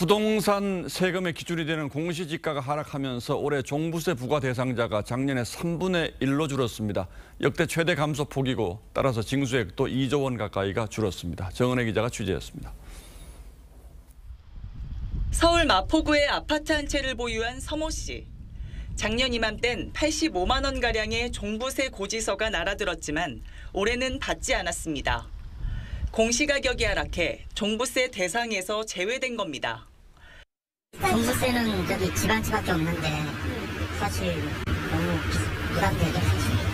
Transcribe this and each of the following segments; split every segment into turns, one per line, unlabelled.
부동산 세금의 기준이 되는 공시지가가 하락하면서 올해 종부세 부과 대상자가 작년에 3분의 1로 줄었습니다. 역대 최대 감소폭이고 따라서 징수액도 2조 원 가까이가 줄었습니다. 정은혜 기자가 취재했습니다.
서울 마포구에 아파트 한 채를 보유한 서모 씨. 작년 이맘땐 85만 원 가량의 종부세 고지서가 날아들었지만 올해는 받지 않았습니다. 공시가격이 하락해 종부세 대상에서 제외된 겁니다.
종부세는 저기 지방치밖에 없는데 사실 너무 사실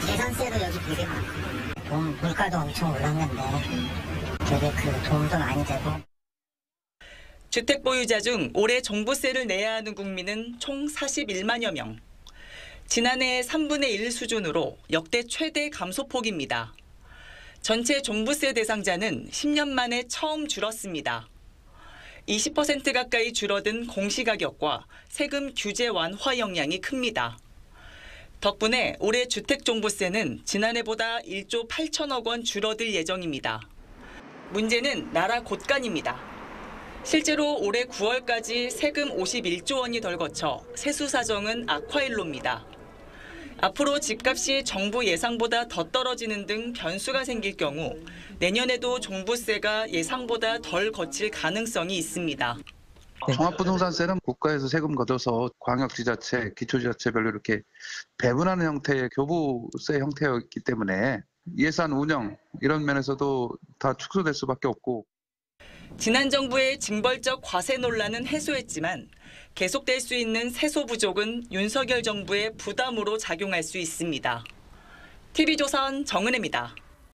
재산세도 여기 되게 많고 돈 물가도 엄청 올랐는데 되게 그 도움도 많이 되고
주택 보유자 중 올해 종부세를 내야 하는 국민은 총 41만여 명. 지난해 3분의 1 수준으로 역대 최대 감소폭입니다. 전체 종부세 대상자는 10년 만에 처음 줄었습니다. 20% 가까이 줄어든 공시가격과 세금 규제 완화 영향이 큽니다. 덕분에 올해 주택 종부세는 지난해보다 1조 8천억 원 줄어들 예정입니다. 문제는 나라 곳간입니다. 실제로 올해 9월까지 세금 51조 원이 덜 거쳐 세수 사정은 악화일로입니다. 앞으로 집값이 정부 예상보다 더 떨어지는 등 변수가 생길 경우 내년에도 종부세가 예상보다 덜 거칠 가능성이 있습니다.
종합부동산세는 국가에서 세금 걷어서 광역지자체, 기초지자체별로 이렇게 배분하는 형태의 교부세 형태였기 때문에 예산 운영 이런 면에서도 다 축소될 수밖에 없고
지난 정부의 징벌적 과세 논란은 해소했지만 계속될 수 있는 세소 부족은 윤석열 정부의 부담으로 작용할 수 있습니다. TV조선 정은혜입니다.